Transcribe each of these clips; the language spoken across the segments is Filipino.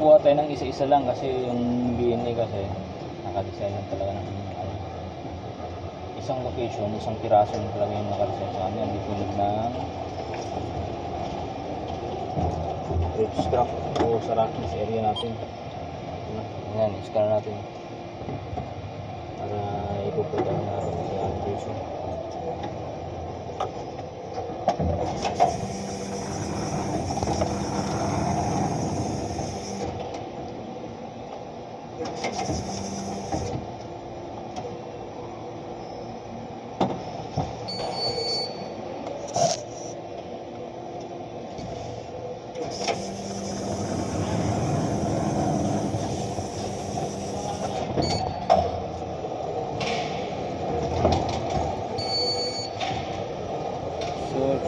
ngayon guys, kuha tayo ng isa-isa lang kasi yung BNA kasi nakadesign lang talaga ng ano, isang location, isang piraso lang talaga yung nakadesign sa kanya. Hindi tulad ng rip strap o sa racking area natin. Ayan, scan natin. Para ipupunta natin sa location. Ito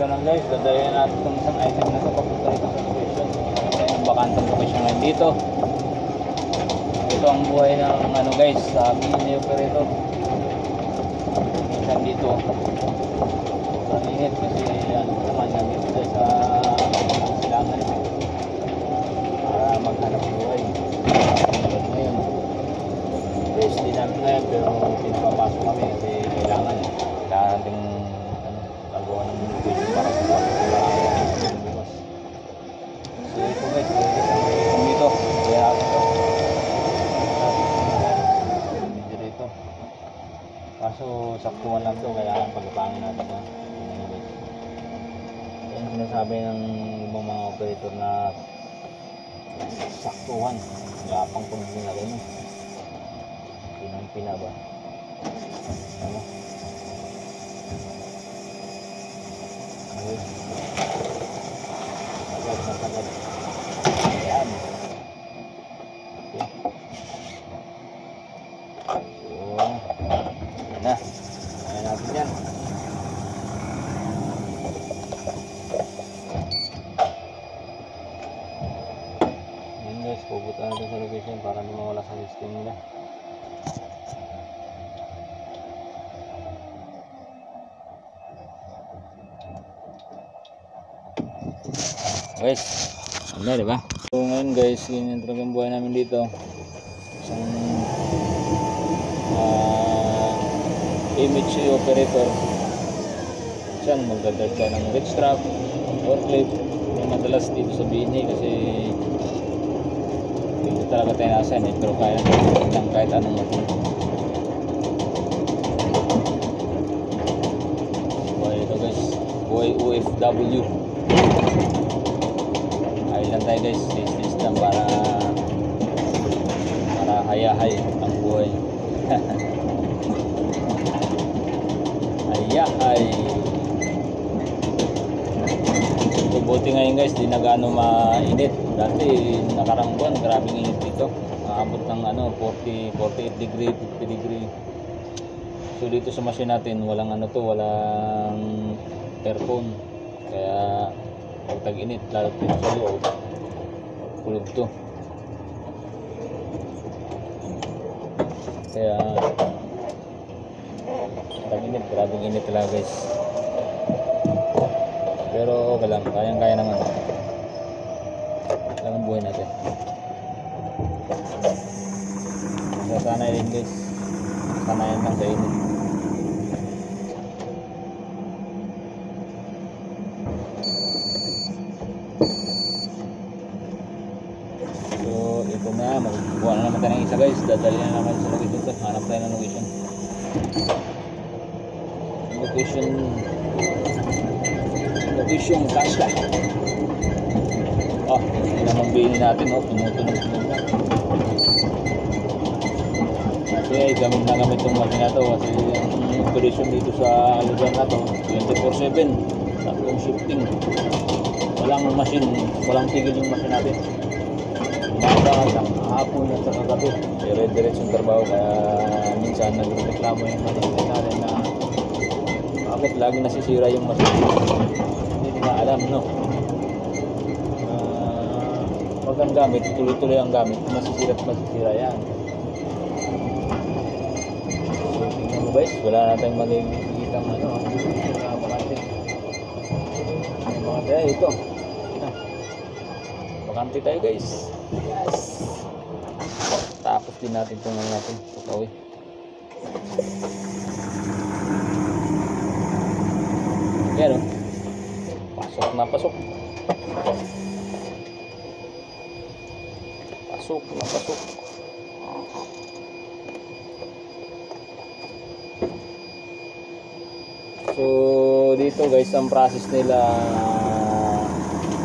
na guys, dadayan natin itong isang item na ito papunta ito sa location. Ito yung bakantang location ngayon dito. Ito ang buhay ng ano guys, sa mini operator. Minsan dito. Sobrang init kasi ano naman nandito tayo sa silangan para maghanap buhay. Ngayon. Rest din namin ngayon pero pinapapasok kami kasi kailangan kailangan natin ano, gagawa ng location para sa buwan. bukas. So ito guys, kung dito, kaya ako ito. Medyo dito. Kaso saktuhan lang to, kailangan pagkapangin natin ito. Yan sinasabi ng ibang mga operator na saktuhan. Gapang kung ginagawa mo. Pinang-pina ba? Ano? Ayun. Agad na agad. Ayan. Okay. So, yan na. Ayan natin yan. Yan guys, pupunta natin sa location para hindi mawala sa system nila. Guys, ano di ba? So ngayon guys, ganyan talaga ang buhay namin dito. Isang ah, image operator. Siyang magdadag ka ng red strap or clip. Yung madalas dito sa BNA kasi dito talaga tayo nasa eh. Pero kaya lang kahit anong machine. Buhay ito guys. Buhay OFW ayun lang tayo guys business lang para para hayahay ang buhay hayahay so buti ngayon guys di na gaano mainit. Dati nakarang buwan grabing init dito. Maabot ng ano 40 48 degree 50 degree. So dito sa machine natin walang ano to walang aircon. Kaya pag tag-init lalo dito sa loob kulog to. Kaya tag-init grabing init talaga guys. Pero okay lang. Kayang kaya naman. Lang ang buhay natin. Sasanay din guys. Sanayan lang sa init So, ito na. Magbuha na naman tayo ng isa guys. Dadali na naman sa location to. Hanap tayo ng location. Location. Location Tasla. Oh, hindi naman bilhin natin. Oh, tumutunog-tunog na. Kasi gamit na gamit itong machine na to. Kasi yung operation dito sa lugar na to, 24-7. Tatlong shifting. Walang machine. Walang tigil yung machine natin umaga hanggang hapon at sa kagabi. Dire-diretso yung trabaho kaya minsan nagreklamo yung mga natin na bakit lagi nasisira yung machine. Hindi nila alam, no? Uh, pag ang gamit, tuloy-tuloy ang gamit, masisira at masisira yan. So, tingnan mo guys, wala na tayong magiging ano, mga bakante. Mga tayo, ito. Bakante tayo guys. Yes. Tapos din natin itong ano natin. Tukawi. Yan o. Pasok na pasok. Pasok. So dito guys ang process nila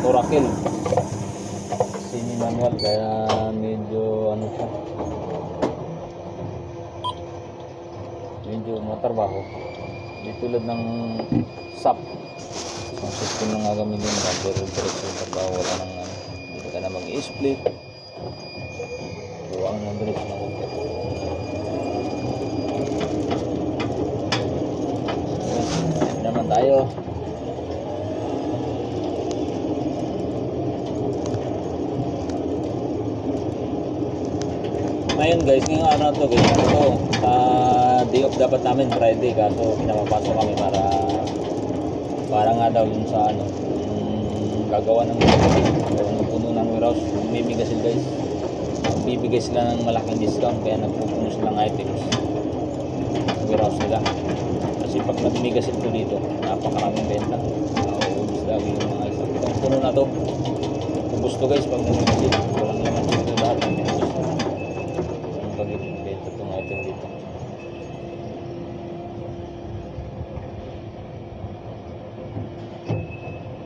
turakil. Sini manual kaya medyo ano siya. Medyo matrabaho. Di tulad ng system na gagamitin mo, pero diretso yung trabaho wala nang ano. Hindi ka na mag-split. Buwang ng diretso na. Yes, naman tayo. Ngayon guys, ngayong araw na to guys, ano to, ah, day off dapat namin Friday kaso pinapapasok kami para para nga daw yun sa ano, yung gagawa ng gagawa ng puno ng warehouse, bibigay sila guys. Bibigay sila ng malaking discount kaya nagpupuno sila ng items warehouse nila. Kasi pag nagmigas ito dito, napakaraming benta. Nauubos lagi yung mga isang puno na to. Ubus to guys pag nagmigas. Walang laman dito lahat.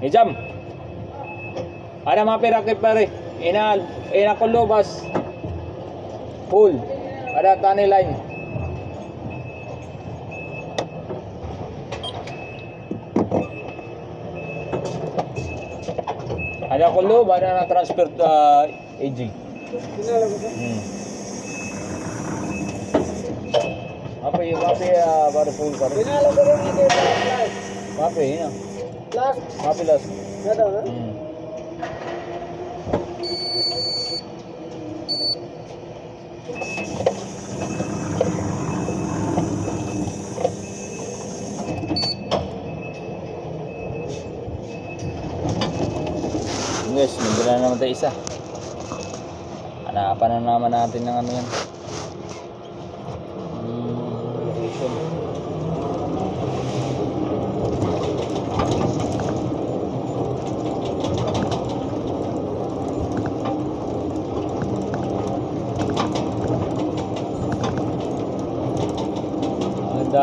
Hijam. Ada mga pirakit रखे परे ina इना कर full, बस फूल Ada ko lo, na transfer to uh, AG. Hmm. Apa ya, apa ya, baru full baru. Pinalo. Apa ya? Last, Apa las? na daw, ha? Hmm. Guys, nagdala na naman tayo isa. Hanapan na naman natin ng ano yan.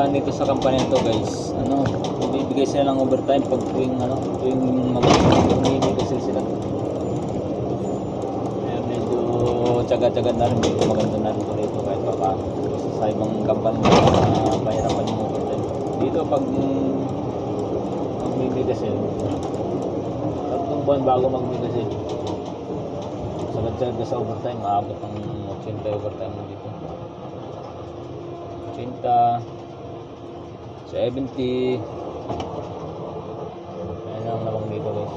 Ang daan dito sa company to guys, ano, bibigay sila ng overtime pag tuwing ano, tuwing mag-ibigay kasi sila. Kaya medyo tsaga-tsaga na rin, medyo maganda na rin ito dito kahit pa paano. Kasi sa ibang company na pahirapan yung overtime. Dito pag magbibigay sila, tatlong buwan bago magbigay sila. Sagad-sagad sa overtime, maabot ng 80 overtime mo dito. 80, 70. Ayan ang lamang dito guys.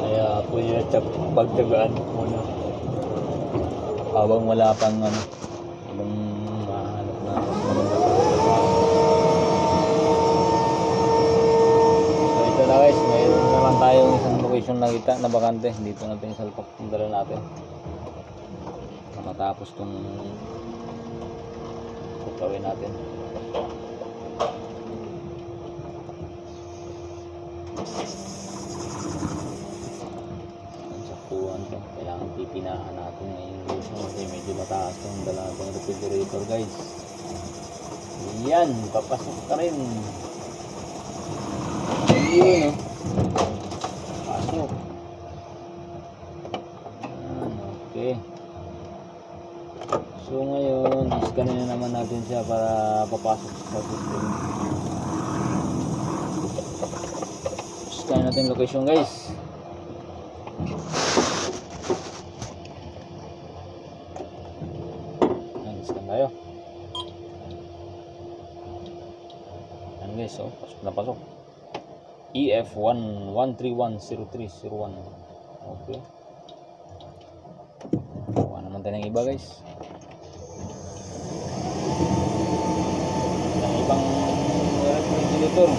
Kaya kuya tsak pagtagaan muna. Habang wala pang ano, ibang mahanap na na guys, mayroon naman isang location na kita na bakante. Dito natin isalpak yung dala natin. Na matapos tong gawin natin. Kailangan pipinahan natin ngayon guys. Kasi medyo mataas yung dala natin refrigerator guys. Yan, papasok ka rin. Ayun oh. Pasok. Okay. So ngayon, iscanin na naman natin siya para papasok sa system. Scan natin location guys. Yan, scan tayo. Yan guys, so pasok na pasok. E EF1 1310301. Okay. Kuha naman tayo ng iba guys. Ang refrigerator.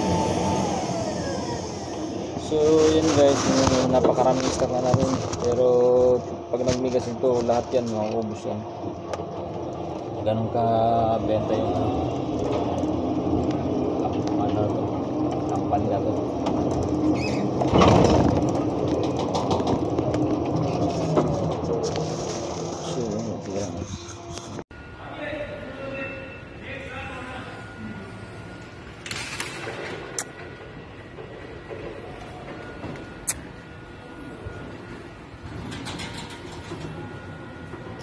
So yun guys, napakaraming stock na namin. Pero pag nagmigas ito, lahat yan mauubos yan. Ganun ka benta yung ano. To? Company na to. So yun, tira.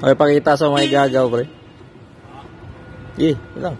Okay, pakita sa mga gagaw, pre. Eh, lang.